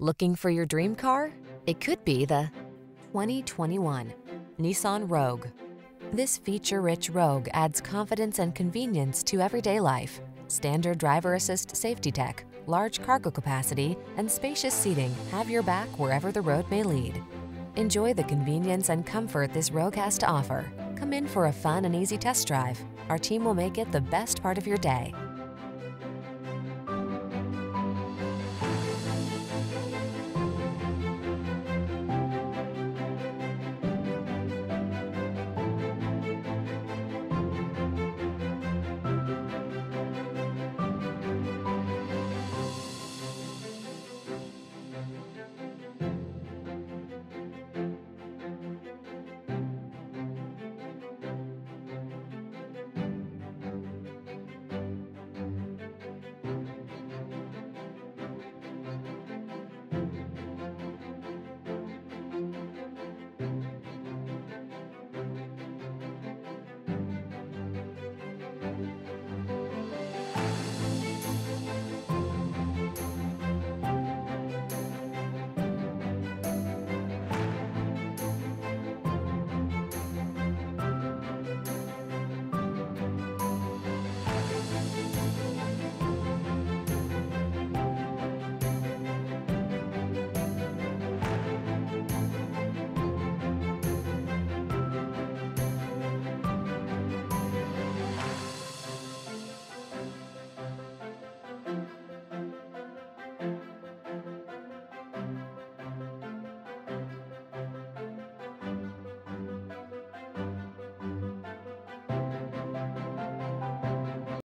Looking for your dream car? It could be the 2021 Nissan Rogue. This feature-rich Rogue adds confidence and convenience to everyday life. Standard driver assist safety tech, large cargo capacity, and spacious seating have your back wherever the road may lead. Enjoy the convenience and comfort this Rogue has to offer. Come in for a fun and easy test drive. Our team will make it the best part of your day.